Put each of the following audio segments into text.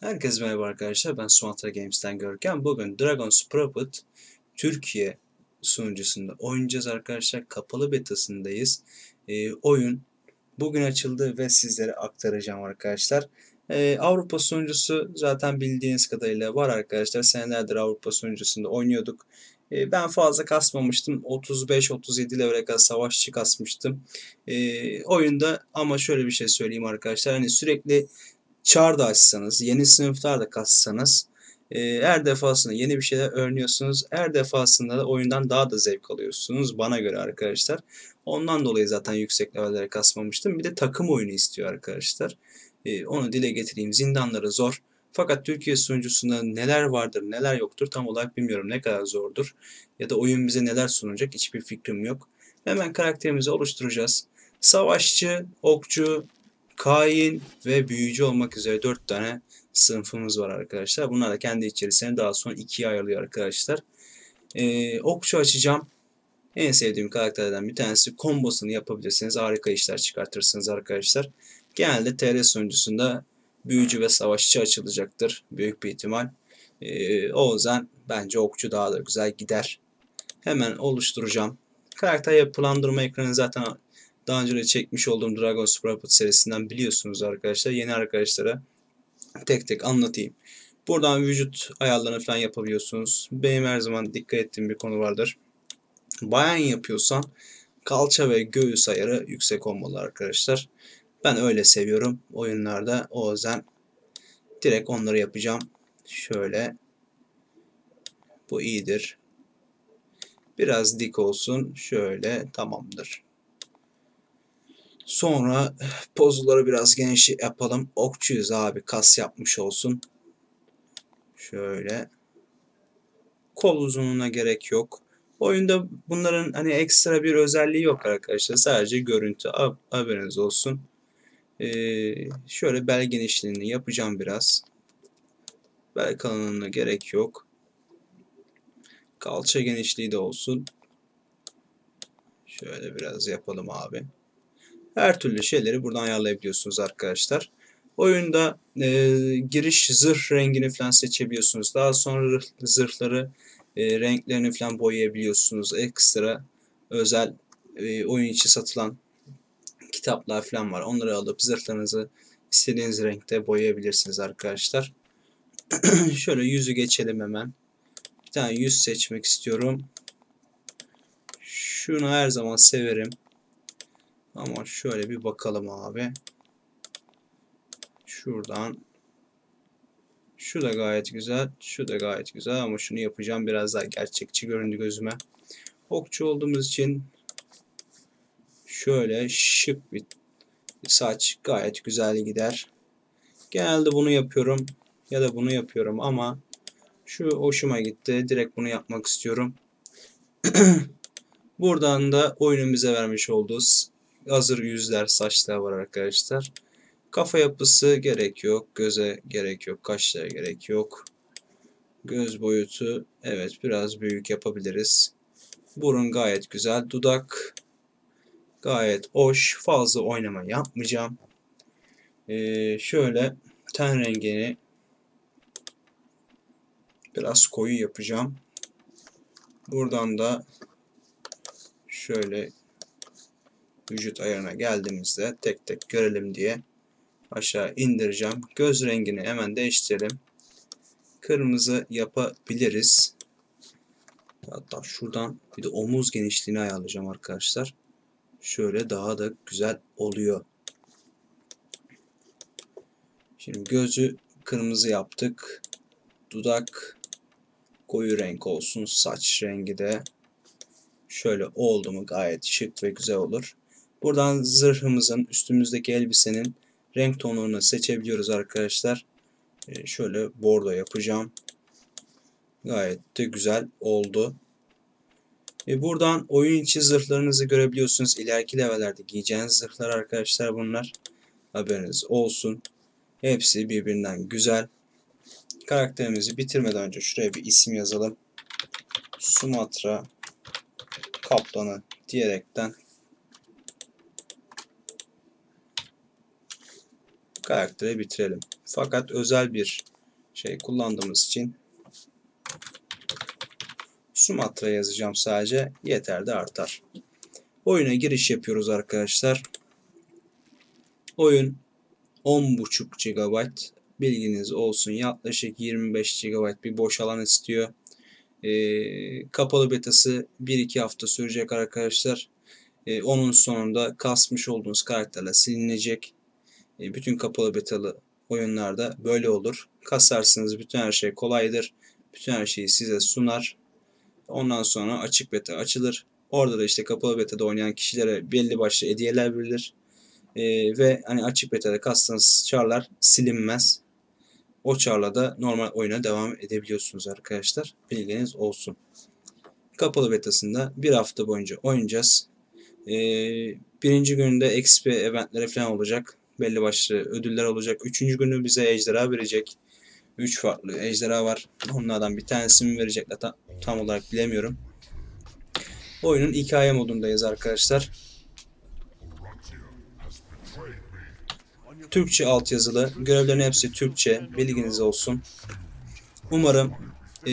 Herkese merhaba arkadaşlar. Ben Sumatra Games'ten Görkem. Bugün Dragon's Prophet Türkiye sunucusunda oynayacağız arkadaşlar. Kapalı betasındayız. Ee, oyun bugün açıldı ve sizlere aktaracağım arkadaşlar. Ee, Avrupa sunucusu zaten bildiğiniz kadarıyla var arkadaşlar. Senelerdir Avrupa sunucusunda oynuyorduk. Ee, ben fazla kasmamıştım. 35-37 levre kadar savaşçı kasmıştım. Ee, oyunda ama şöyle bir şey söyleyeyim arkadaşlar. Hani sürekli çağ da açsanız, yeni sınıflar da katsanız e, her defasında yeni bir şeyler öğreniyorsunuz. Her defasında da oyundan daha da zevk alıyorsunuz bana göre arkadaşlar. Ondan dolayı zaten yüksek levellere kasmamıştım. Bir de takım oyunu istiyor arkadaşlar. E, onu dile getireyim. Zindanları zor. Fakat Türkiye sunucusunda neler vardır neler yoktur tam olarak bilmiyorum ne kadar zordur. Ya da oyun bize neler sunacak hiçbir fikrim yok. Hemen karakterimizi oluşturacağız. Savaşçı, okçu, kain ve büyücü olmak üzere 4 tane sınıfımız var arkadaşlar. Bunlar da kendi içerisine daha sonra ikiye ayrılıyor arkadaşlar. Ee, okçu açacağım. En sevdiğim karakterlerden bir tanesi. Kombosunu yapabilirsiniz. Harika işler çıkartırsınız arkadaşlar. Genelde TR sunucusunda büyücü ve savaşçı açılacaktır. Büyük bir ihtimal. Ee, o yüzden bence okçu daha da güzel gider. Hemen oluşturacağım. Karakter yapılandırma ekranı zaten daha önce de çekmiş olduğum Dragon's Prophet serisinden biliyorsunuz arkadaşlar. Yeni arkadaşlara tek tek anlatayım. Buradan vücut ayarlarını falan yapabiliyorsunuz. Benim her zaman dikkat ettiğim bir konu vardır. Bayan yapıyorsan kalça ve göğüs ayarı yüksek olmalı arkadaşlar. Ben öyle seviyorum oyunlarda. O yüzden direkt onları yapacağım. Şöyle. Bu iyidir. Biraz dik olsun. Şöyle tamamdır. Sonra pozuları biraz geniş yapalım. Okçuyuz abi. Kas yapmış olsun. Şöyle. Kol uzunluğuna gerek yok. Oyunda bunların hani ekstra bir özelliği yok arkadaşlar. Sadece görüntü. Haberiniz olsun. Ee, şöyle bel genişliğini yapacağım biraz. Bel kalınlığına gerek yok. Kalça genişliği de olsun. Şöyle biraz yapalım abi. Her türlü şeyleri buradan ayarlayabiliyorsunuz arkadaşlar. Oyunda e, giriş zırh rengini falan seçebiliyorsunuz. Daha sonra zırhları e, renklerini falan boyayabiliyorsunuz. Ekstra özel e, oyun içi satılan kitaplar falan var. Onları alıp zırhlarınızı istediğiniz renkte boyayabilirsiniz arkadaşlar. Şöyle yüzü geçelim hemen. Bir tane yüz seçmek istiyorum. Şunu her zaman severim. Ama şöyle bir bakalım abi. Şuradan. Şu da gayet güzel. Şu da gayet güzel ama şunu yapacağım. Biraz daha gerçekçi göründü gözüme. Okçu olduğumuz için şöyle şık bir saç gayet güzel gider. Genelde bunu yapıyorum ya da bunu yapıyorum ama şu hoşuma gitti. Direkt bunu yapmak istiyorum. Buradan da oyunun bize vermiş olduğu hazır yüzler, saçlar var arkadaşlar. Kafa yapısı gerek yok. Göze gerek yok. Kaşlara gerek yok. Göz boyutu evet biraz büyük yapabiliriz. Burun gayet güzel. Dudak gayet hoş. Fazla oynama yapmayacağım. Ee, şöyle ten rengini biraz koyu yapacağım. Buradan da şöyle vücut ayarına geldiğimizde tek tek görelim diye aşağı indireceğim. Göz rengini hemen değiştirelim. Kırmızı yapabiliriz. Hatta şuradan bir de omuz genişliğini ayarlayacağım arkadaşlar. Şöyle daha da güzel oluyor. Şimdi gözü kırmızı yaptık. Dudak koyu renk olsun. Saç rengi de şöyle oldu mu gayet şık ve güzel olur. Buradan zırhımızın üstümüzdeki elbisenin renk tonunu seçebiliyoruz arkadaşlar. Ee, şöyle bordo yapacağım. Gayet de güzel oldu. E buradan oyun içi zırhlarınızı görebiliyorsunuz. İleriki levellerde giyeceğiniz zırhlar arkadaşlar bunlar. Haberiniz olsun. Hepsi birbirinden güzel. Karakterimizi bitirmeden önce şuraya bir isim yazalım. Sumatra Kaplanı diyerekten karakteri bitirelim. Fakat özel bir şey kullandığımız için Sumatra yazacağım sadece. Yeter de artar. Oyuna giriş yapıyoruz arkadaşlar. Oyun 10.5 GB bilginiz olsun. Yaklaşık 25 GB bir boş alan istiyor. Ee, kapalı betası 1-2 hafta sürecek arkadaşlar. Ee, onun sonunda kasmış olduğunuz karakterler silinecek. Ee, bütün kapalı betalı oyunlarda böyle olur. Kasarsınız bütün her şey kolaydır. Bütün her şeyi size sunar. Ondan sonra açık beta açılır. Orada da işte kapalı beta'da oynayan kişilere belli başlı hediyeler verilir. Ee, ve hani açık beta'da kastığınız çarlar silinmez. O çarla da normal oyuna devam edebiliyorsunuz arkadaşlar. Bilginiz olsun. Kapalı betasında bir hafta boyunca oynayacağız. Ee, birinci günde XP eventleri falan olacak. Belli başlı ödüller olacak. Üçüncü günü bize ejderha verecek. Üç farklı ejderha var. Onlardan bir tanesini verecekler. Tam, tam olarak bilemiyorum. Oyunun hikaye modundayız arkadaşlar. Türkçe altyazılı. Görevlerin hepsi Türkçe. Bilginiz olsun. Umarım e,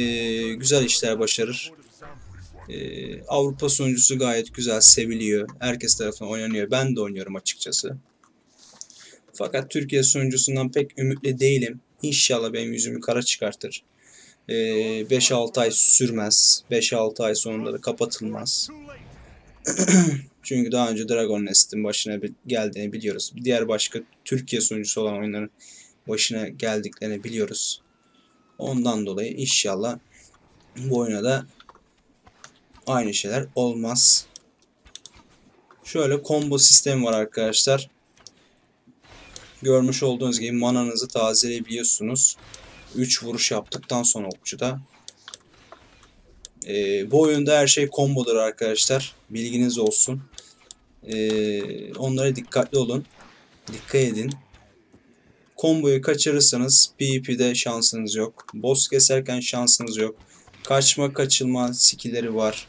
güzel işler başarır. E, Avrupa sunucusu gayet güzel, seviliyor. Herkes tarafından oynanıyor. Ben de oynuyorum açıkçası. Fakat Türkiye sunucusundan pek ümitli değilim. İnşallah benim yüzümü kara çıkartır. 5-6 ay sürmez. 5-6 ay sonunda da kapatılmaz. Çünkü daha önce Dragon Nest'in başına geldiğini biliyoruz. Diğer başka Türkiye sunucusu olan oyunların başına geldiklerini biliyoruz. Ondan dolayı inşallah bu oyuna da aynı şeyler olmaz. Şöyle combo sistemi var arkadaşlar. Görmüş olduğunuz gibi mananızı tazeleyebiliyorsunuz. 3 vuruş yaptıktan sonra okçuda. Ee, bu oyunda her şey kombodur arkadaşlar. Bilginiz olsun. Ee, onlara dikkatli olun. Dikkat edin. Komboyu kaçırırsanız PvP'de şansınız yok. Boss keserken şansınız yok. Kaçma kaçılma skillleri var.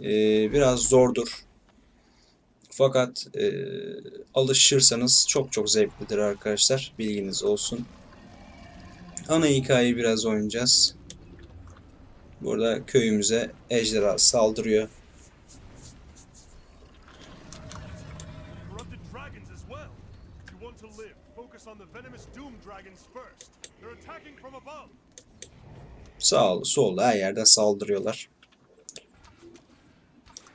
Ee, biraz zordur. Fakat e, alışırsanız çok çok zevklidir arkadaşlar. Bilginiz olsun. Ana hikayeyi biraz oynayacağız. Burada köyümüze ejderha saldırıyor. Sağ solda her yerden saldırıyorlar.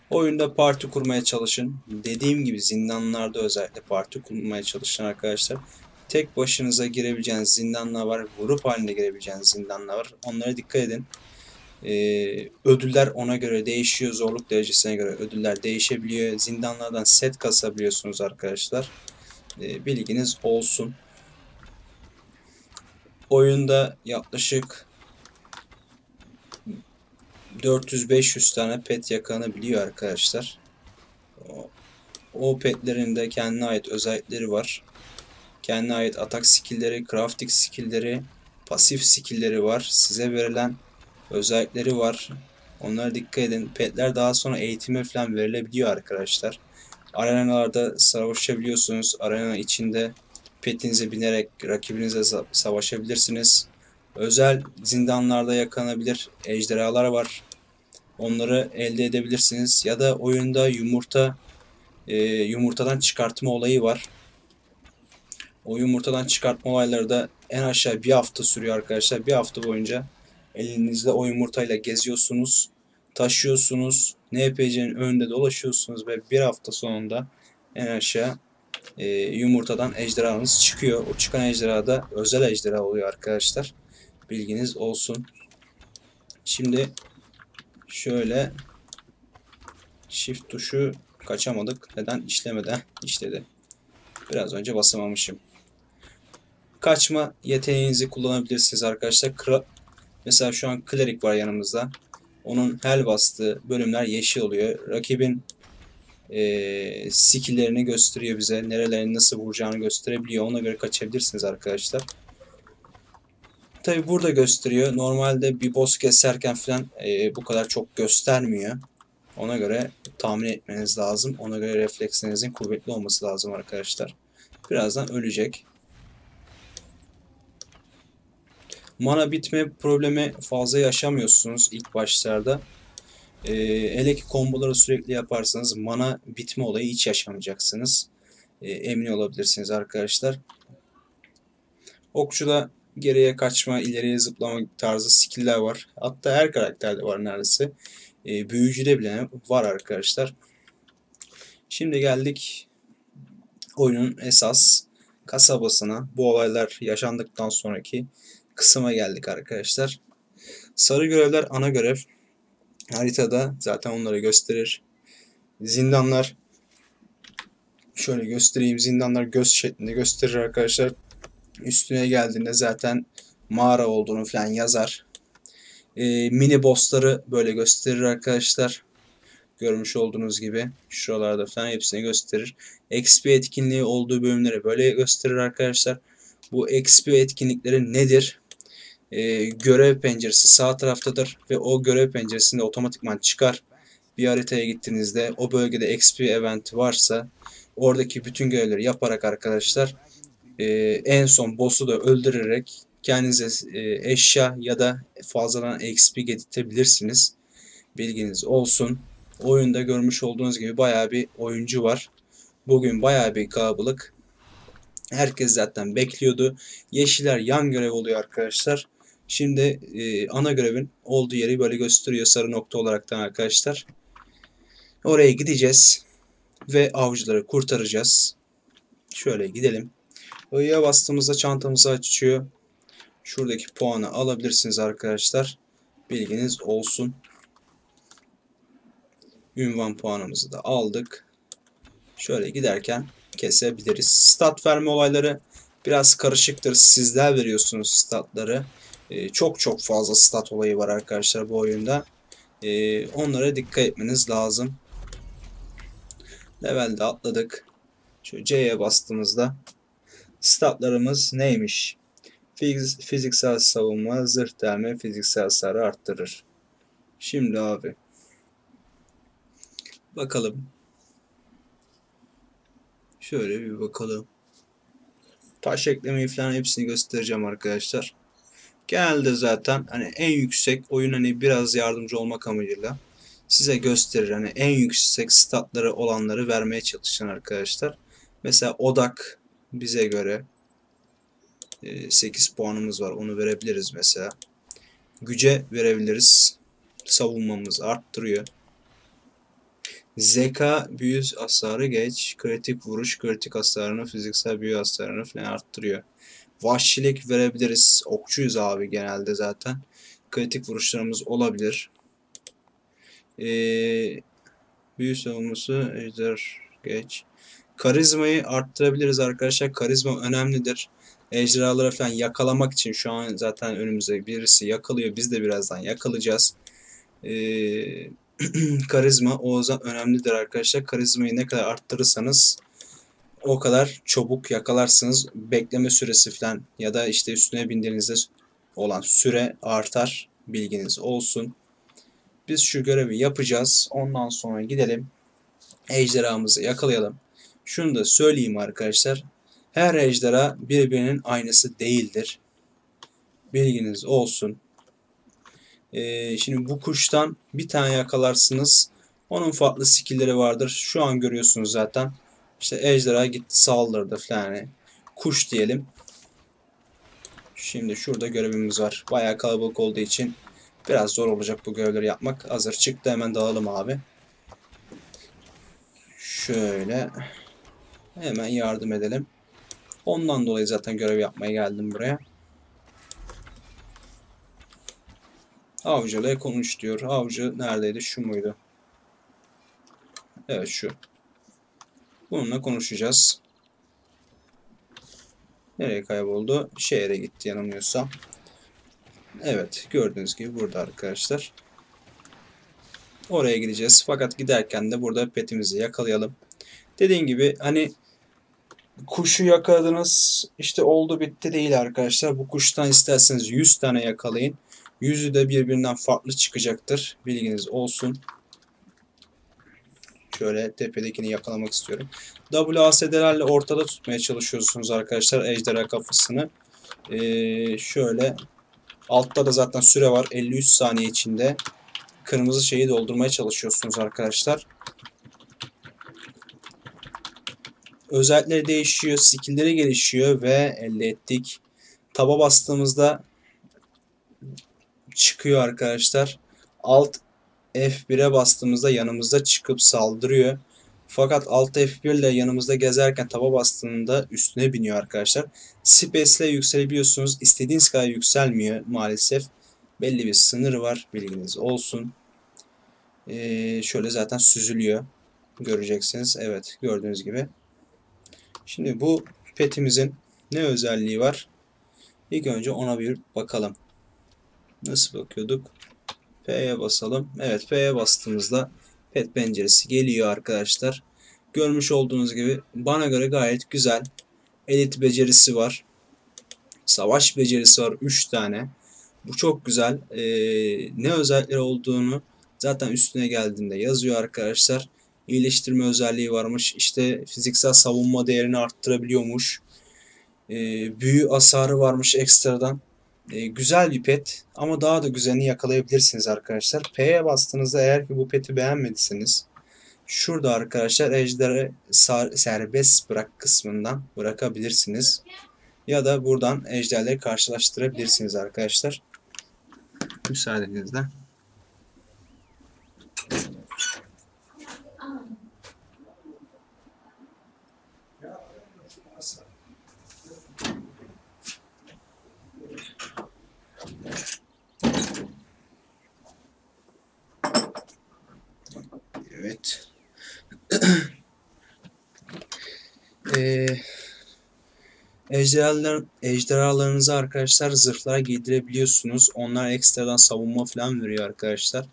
Oyunda parti kurmaya çalışın. Dediğim gibi zindanlarda özellikle parti kurmaya çalışın arkadaşlar. Tek başınıza girebileceğiniz zindanlar var. Grup halinde girebileceğiniz zindanlar var. Onlara dikkat edin. Ee, ödüller ona göre değişiyor. Zorluk derecesine göre ödüller değişebiliyor. Zindanlardan set kasabiliyorsunuz arkadaşlar. Ee, bilginiz olsun. Oyunda yaklaşık 400-500 tane pet yakalanabiliyor arkadaşlar. O, petlerin de kendine ait özellikleri var. Kendine ait atak skillleri, crafting skillleri, pasif skillleri var. Size verilen özellikleri var. Onlara dikkat edin. Petler daha sonra eğitime falan verilebiliyor arkadaşlar. Arenalarda savaşabiliyorsunuz. Arena içinde petinize binerek rakibinize savaşabilirsiniz. Özel zindanlarda yakalanabilir ejderhalar var. Onları elde edebilirsiniz. Ya da oyunda yumurta e, yumurtadan çıkartma olayı var. O yumurtadan çıkartma olayları da en aşağı bir hafta sürüyor arkadaşlar. Bir hafta boyunca elinizde o yumurtayla geziyorsunuz, taşıyorsunuz, NPC'nin önünde dolaşıyorsunuz ve bir hafta sonunda en aşağı e, yumurtadan ejderhanız çıkıyor. O çıkan ejderha da özel ejderha oluyor arkadaşlar. Bilginiz olsun. Şimdi şöyle shift tuşu kaçamadık. Neden? işlemeden işledi. Biraz önce basamamışım. Kaçma yeteneğinizi kullanabilirsiniz arkadaşlar. Kra Mesela şu an Cleric var yanımızda. Onun hel bastığı bölümler yeşil oluyor. Rakibin e, skilllerini gösteriyor bize. Nerelerini nasıl vuracağını gösterebiliyor. Ona göre kaçabilirsiniz arkadaşlar. Tabi burada gösteriyor. Normalde bir boss keserken falan e, bu kadar çok göstermiyor. Ona göre tahmin etmeniz lazım. Ona göre reflekslerinizin kuvvetli olması lazım arkadaşlar. Birazdan ölecek. Mana bitme problemi fazla yaşamıyorsunuz ilk başlarda. Ee, hele ki komboları sürekli yaparsanız mana bitme olayı hiç yaşamayacaksınız. Ee, emin olabilirsiniz arkadaşlar. Okçuda geriye kaçma, ileriye zıplama tarzı skill'ler var. Hatta her karakterde var neredeyse. Ee, büyücüde bile var arkadaşlar. Şimdi geldik oyunun esas kasabasına. Bu olaylar yaşandıktan sonraki kısma geldik arkadaşlar. Sarı görevler ana görev. Haritada zaten onları gösterir. Zindanlar şöyle göstereyim. Zindanlar göz şeklinde gösterir arkadaşlar. Üstüne geldiğinde zaten mağara olduğunu falan yazar. Ee, mini bossları böyle gösterir arkadaşlar. Görmüş olduğunuz gibi şuralarda falan hepsini gösterir. XP etkinliği olduğu bölümleri böyle gösterir arkadaşlar. Bu XP etkinlikleri nedir? Ee, görev penceresi sağ taraftadır ve o görev penceresinde otomatikman çıkar. Bir haritaya gittiğinizde o bölgede XP event varsa oradaki bütün görevleri yaparak arkadaşlar e, en son boss'u da öldürerek kendinize e, eşya ya da fazladan XP getirtebilirsiniz. Bilginiz olsun. Oyunda görmüş olduğunuz gibi bayağı bir oyuncu var. Bugün bayağı bir kalabalık. Herkes zaten bekliyordu. Yeşiller yan görev oluyor arkadaşlar. Şimdi e, ana görevin olduğu yeri böyle gösteriyor sarı nokta olaraktan arkadaşlar. Oraya gideceğiz ve avcıları kurtaracağız. Şöyle gidelim. I'ya bastığımızda çantamızı açıyor. Şuradaki puanı alabilirsiniz arkadaşlar. Bilginiz olsun. Ünvan puanımızı da aldık. Şöyle giderken kesebiliriz. Stat verme olayları biraz karışıktır. Sizler veriyorsunuz statları. Ee, çok çok fazla stat olayı var arkadaşlar bu oyunda. Ee, onlara dikkat etmeniz lazım. Levelde atladık. Şöyle C'ye bastığımızda statlarımız neymiş? Fiz fiziksel savunma, zırh delme, fiziksel hasarı arttırır. Şimdi abi bakalım. Şöyle bir bakalım. Taş eklemeyi falan hepsini göstereceğim arkadaşlar. Genelde zaten hani en yüksek oyun hani biraz yardımcı olmak amacıyla size gösterir. Hani en yüksek statları olanları vermeye çalışın arkadaşlar. Mesela odak bize göre 8 puanımız var. Onu verebiliriz mesela. Güce verebiliriz. Savunmamız arttırıyor. Zeka büyü hasarı geç. Kritik vuruş kritik hasarını fiziksel büyü hasarını falan arttırıyor. Vahşilik verebiliriz. Okçuyuz abi genelde zaten. Kritik vuruşlarımız olabilir. Ee, büyü savunması ejder geç. Karizmayı arttırabiliriz arkadaşlar. Karizma önemlidir. Ejderhaları falan yakalamak için şu an zaten önümüzde birisi yakalıyor. Biz de birazdan yakalayacağız. Ee, karizma o yüzden önemlidir arkadaşlar. Karizmayı ne kadar arttırırsanız o kadar çabuk yakalarsınız. Bekleme süresi falan ya da işte üstüne bindiğinizde olan süre artar. Bilginiz olsun. Biz şu görevi yapacağız. Ondan sonra gidelim. Ejderhamızı yakalayalım. Şunu da söyleyeyim arkadaşlar. Her ejderha birbirinin aynısı değildir. Bilginiz olsun. Ee, şimdi bu kuştan bir tane yakalarsınız. Onun farklı skillleri vardır. Şu an görüyorsunuz zaten. İşte ejderha gitti saldırdı falan. Yani kuş diyelim. Şimdi şurada görevimiz var. Bayağı kalabalık olduğu için biraz zor olacak bu görevleri yapmak. Hazır çıktı hemen dağılalım abi. Şöyle hemen yardım edelim. Ondan dolayı zaten görev yapmaya geldim buraya. Avcıyla konuş diyor. Avcı neredeydi? Şu muydu? Evet şu. Bununla konuşacağız. Nereye kayboldu? Şehre gitti yanılmıyorsam. Evet gördüğünüz gibi burada arkadaşlar. Oraya gideceğiz. Fakat giderken de burada petimizi yakalayalım. Dediğim gibi hani kuşu yakaladınız işte oldu bitti değil arkadaşlar. Bu kuştan isterseniz 100 tane yakalayın. Yüzü de birbirinden farklı çıkacaktır. Bilginiz olsun. Şöyle tepedekini yakalamak istiyorum. WASD'lerle ortada tutmaya çalışıyorsunuz arkadaşlar ejderha kafasını. Ee, şöyle Altta da zaten süre var. 53 saniye içinde kırmızı şeyi doldurmaya çalışıyorsunuz arkadaşlar. Özellikleri değişiyor, skillleri gelişiyor ve elde ettik. Taba bastığımızda çıkıyor arkadaşlar. Alt F1'e bastığımızda yanımızda çıkıp saldırıyor. Fakat alt F1 ile yanımızda gezerken taba bastığında üstüne biniyor arkadaşlar. Space ile yükselebiliyorsunuz. İstediğiniz kadar yükselmiyor maalesef. Belli bir sınır var. Bilginiz olsun. Ee, şöyle zaten süzülüyor. Göreceksiniz. Evet gördüğünüz gibi. Şimdi bu petimizin ne özelliği var? İlk önce ona bir bakalım. Nasıl bakıyorduk? P'ye basalım. Evet P'ye bastığımızda pet penceresi geliyor arkadaşlar. Görmüş olduğunuz gibi bana göre gayet güzel. Elit becerisi var. Savaş becerisi var 3 tane. Bu çok güzel. Ee, ne özellikleri olduğunu zaten üstüne geldiğinde yazıyor arkadaşlar. İyileştirme özelliği varmış. İşte fiziksel savunma değerini arttırabiliyormuş. Ee, büyü hasarı varmış ekstradan. E, güzel bir pet ama daha da güzelini yakalayabilirsiniz arkadaşlar. P'ye bastığınızda eğer ki bu peti beğenmediyseniz şurada arkadaşlar ejderi serbest bırak kısmından bırakabilirsiniz. Ya da buradan ejderleri karşılaştırabilirsiniz arkadaşlar. Müsaadenizle. Evet. ee, ejderhalar, ejderhalarınızı arkadaşlar zırhlara giydirebiliyorsunuz. Onlar ekstradan savunma falan veriyor arkadaşlar.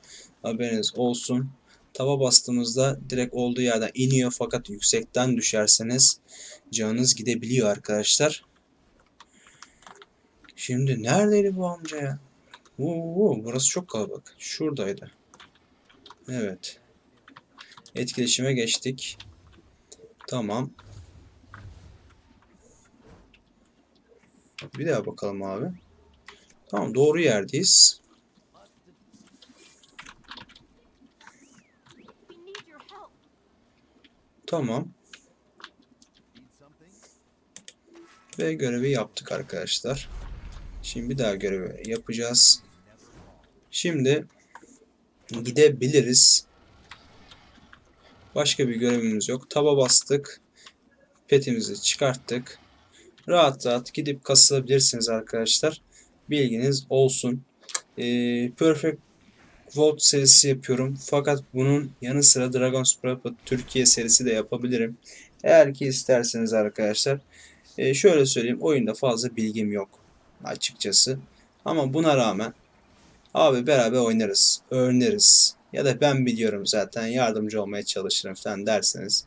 Haberiniz olsun. Tava bastığımızda direkt olduğu yerden iniyor fakat yüksekten düşerseniz canınız gidebiliyor arkadaşlar. Şimdi neredeydi bu amca ya? Oo, burası çok kalabalık. Şuradaydı. Evet. Etkileşime geçtik. Tamam. Bir daha bakalım abi. Tamam doğru yerdeyiz. Tamam. Ve görevi yaptık arkadaşlar. Şimdi bir daha görevi yapacağız. Şimdi gidebiliriz. Başka bir görevimiz yok. Taba bastık. Petimizi çıkarttık. Rahat rahat gidip kasılabilirsiniz arkadaşlar. Bilginiz olsun. Ee, Perfect Vault serisi yapıyorum. Fakat bunun yanı sıra Dragon's Prophet Türkiye serisi de yapabilirim. Eğer ki isterseniz arkadaşlar. Ee, şöyle söyleyeyim. Oyunda fazla bilgim yok. Açıkçası. Ama buna rağmen abi beraber oynarız. Öğreniriz ya da ben biliyorum zaten yardımcı olmaya çalışırım falan derseniz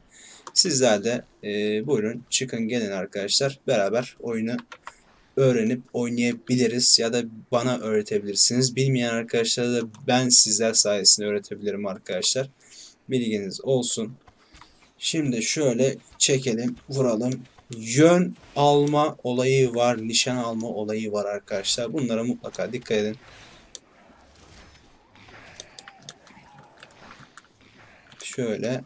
sizler de e, buyurun çıkın gelin arkadaşlar beraber oyunu öğrenip oynayabiliriz ya da bana öğretebilirsiniz. Bilmeyen arkadaşlara da ben sizler sayesinde öğretebilirim arkadaşlar. Bilginiz olsun. Şimdi şöyle çekelim, vuralım. Yön alma olayı var, nişan alma olayı var arkadaşlar. Bunlara mutlaka dikkat edin. Şöyle.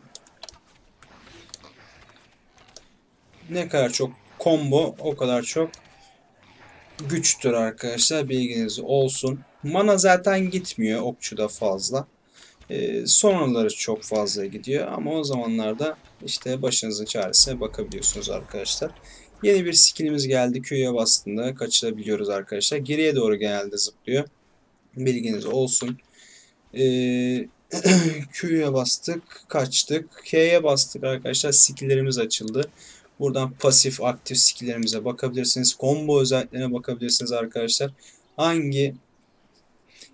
Ne kadar çok combo o kadar çok güçtür arkadaşlar. Bilginiz olsun. Mana zaten gitmiyor okçuda fazla. Ee, sonraları çok fazla gidiyor ama o zamanlarda işte başınızın çaresine bakabiliyorsunuz arkadaşlar. Yeni bir skillimiz geldi. Q'ya bastığında kaçırabiliyoruz arkadaşlar. Geriye doğru genelde zıplıyor. Bilginiz olsun. Ee, Q'ya bastık, kaçtık. K'ye bastık arkadaşlar. Skill'lerimiz açıldı. Buradan pasif, aktif skill'lerimize bakabilirsiniz. Combo özelliklerine bakabilirsiniz arkadaşlar. Hangi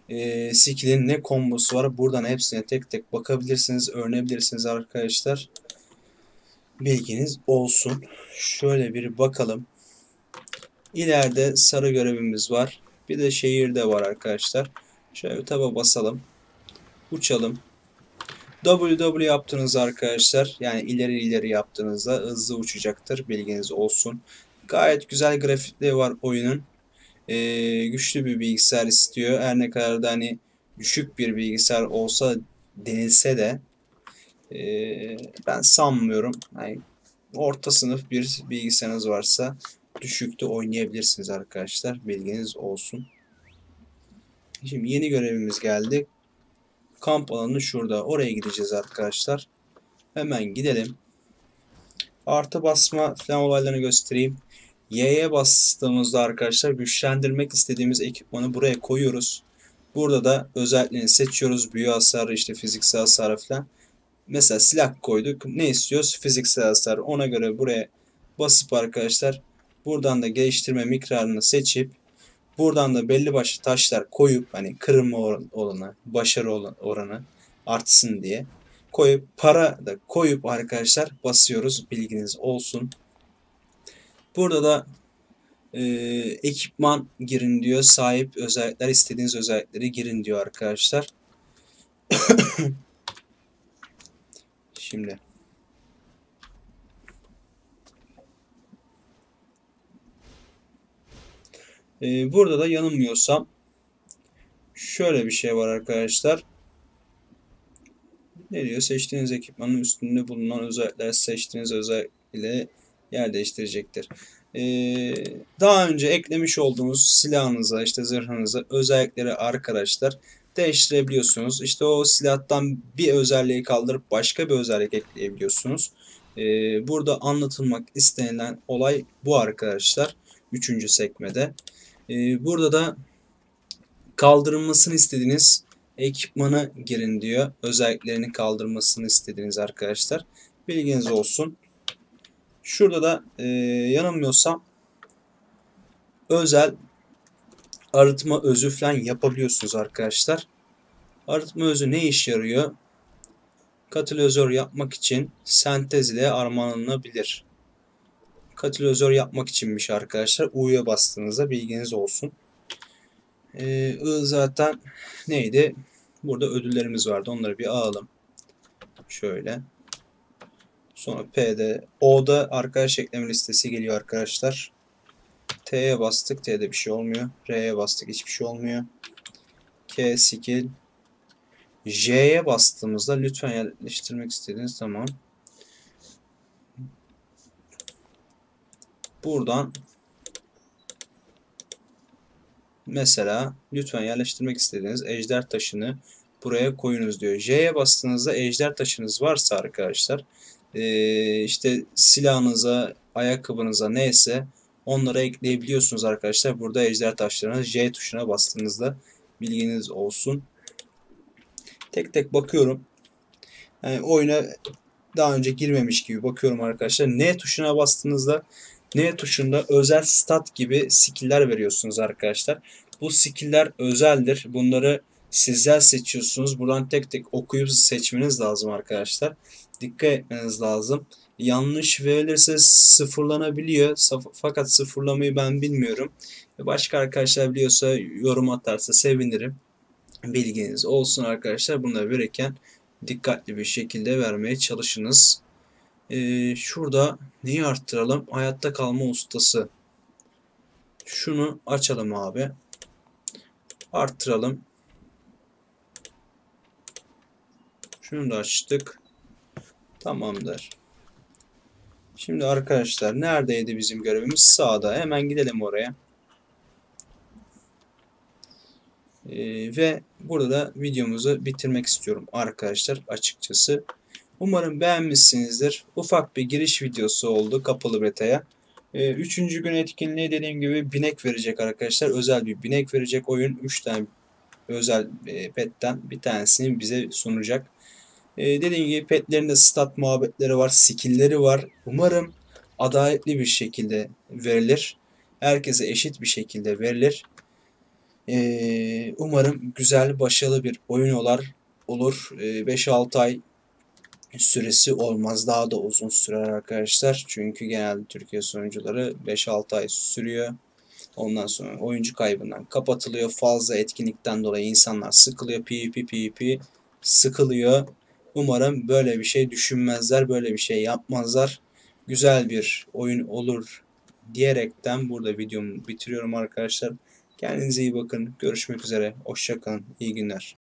e, skill'in ne kombosu var? Buradan hepsine tek tek bakabilirsiniz, öğrenebilirsiniz arkadaşlar. Bilginiz olsun. Şöyle bir bakalım. İleride sarı görevimiz var. Bir de şehirde var arkadaşlar. Şöyle taba basalım uçalım. WW yaptığınız arkadaşlar yani ileri ileri yaptığınızda hızlı uçacaktır bilginiz olsun. Gayet güzel grafikleri var oyunun. e, güçlü bir bilgisayar istiyor. Her ne kadar da hani düşük bir bilgisayar olsa denilse de e, ben sanmıyorum. Yani orta sınıf bir bilgisayarınız varsa düşükte oynayabilirsiniz arkadaşlar. Bilginiz olsun. Şimdi yeni görevimiz geldi. Kamp alanı şurada. Oraya gideceğiz arkadaşlar. Hemen gidelim. Artı basma falan olaylarını göstereyim. Y'ye bastığımızda arkadaşlar güçlendirmek istediğimiz ekipmanı buraya koyuyoruz. Burada da özelliğini seçiyoruz. Büyü hasarı işte fiziksel hasarı falan. Mesela silah koyduk. Ne istiyoruz? Fiziksel hasar. Ona göre buraya basıp arkadaşlar buradan da geliştirme miktarını seçip buradan da belli başlı taşlar koyup hani kırılma oranı, başarı oranı artsın diye koyup para da koyup arkadaşlar basıyoruz. Bilginiz olsun. Burada da e, ekipman girin diyor. Sahip özellikler istediğiniz özellikleri girin diyor arkadaşlar. Şimdi e, burada da yanılmıyorsam şöyle bir şey var arkadaşlar. Ne diyor? Seçtiğiniz ekipmanın üstünde bulunan özellikler seçtiğiniz özellik ile yer değiştirecektir. Ee, daha önce eklemiş olduğunuz silahınıza, işte zırhınıza özellikleri arkadaşlar değiştirebiliyorsunuz. İşte o silahtan bir özelliği kaldırıp başka bir özellik ekleyebiliyorsunuz. Ee, burada anlatılmak istenilen olay bu arkadaşlar. Üçüncü sekmede. Ee, burada da kaldırılmasını istediğiniz ekipmanı girin diyor. Özelliklerini kaldırmasını istediğiniz arkadaşlar. Bilginiz olsun. Şurada da e, yanılmıyorsam özel arıtma özü falan yapabiliyorsunuz arkadaşlar. Arıtma özü ne iş yarıyor? Katalizör yapmak için sentez ile armağanlanabilir. Katalizör yapmak içinmiş arkadaşlar. U'ya bastığınızda bilginiz olsun. Ee, zaten neydi? Burada ödüllerimiz vardı. Onları bir alalım. Şöyle. Sonra P'de. O'da arkadaş ekleme listesi geliyor arkadaşlar. T'ye bastık. T'de bir şey olmuyor. R'ye bastık. Hiçbir şey olmuyor. K skill. J'ye bastığımızda lütfen yerleştirmek istediğiniz tamam. Buradan mesela lütfen yerleştirmek istediğiniz ejder taşını buraya koyunuz diyor. J'ye bastığınızda ejder taşınız varsa arkadaşlar e, işte silahınıza, ayakkabınıza neyse onlara ekleyebiliyorsunuz arkadaşlar. Burada ejder taşlarına J tuşuna bastığınızda bilginiz olsun. Tek tek bakıyorum. Yani oyuna daha önce girmemiş gibi bakıyorum arkadaşlar. N tuşuna bastığınızda N tuşunda özel stat gibi skill'ler veriyorsunuz arkadaşlar. Bu skill'ler özeldir. Bunları sizler seçiyorsunuz. Buradan tek tek okuyup seçmeniz lazım arkadaşlar dikkat etmeniz lazım. Yanlış verilirse sıfırlanabiliyor. Fakat sıfırlamayı ben bilmiyorum. Başka arkadaşlar biliyorsa yorum atarsa sevinirim. Bilginiz olsun arkadaşlar. Bunları verirken dikkatli bir şekilde vermeye çalışınız. Ee, şurada neyi arttıralım? Hayatta kalma ustası. Şunu açalım abi. Arttıralım. Şunu da açtık. Tamamdır. Şimdi arkadaşlar neredeydi bizim görevimiz? Sağda. Hemen gidelim oraya. Ee, ve burada da videomuzu bitirmek istiyorum arkadaşlar açıkçası. Umarım beğenmişsinizdir. Ufak bir giriş videosu oldu kapalı beta'ya. Ee, üçüncü gün etkinliği dediğim gibi binek verecek arkadaşlar. Özel bir binek verecek oyun. Üç tane özel e, petten bir tanesini bize sunacak. Ee, dediğim gibi petlerinde stat muhabbetleri var, skill'leri var. Umarım adaletli bir şekilde verilir. Herkese eşit bir şekilde verilir. Ee, umarım güzel, başarılı bir oyun olar, olur. Ee, 5-6 ay süresi olmaz. Daha da uzun sürer arkadaşlar. Çünkü genelde Türkiye sonucuları 5-6 ay sürüyor. Ondan sonra oyuncu kaybından kapatılıyor. Fazla etkinlikten dolayı insanlar sıkılıyor. PvP PvP sıkılıyor. Umarım böyle bir şey düşünmezler, böyle bir şey yapmazlar. Güzel bir oyun olur diyerekten burada videomu bitiriyorum arkadaşlar. Kendinize iyi bakın. Görüşmek üzere. Hoşçakalın. İyi günler.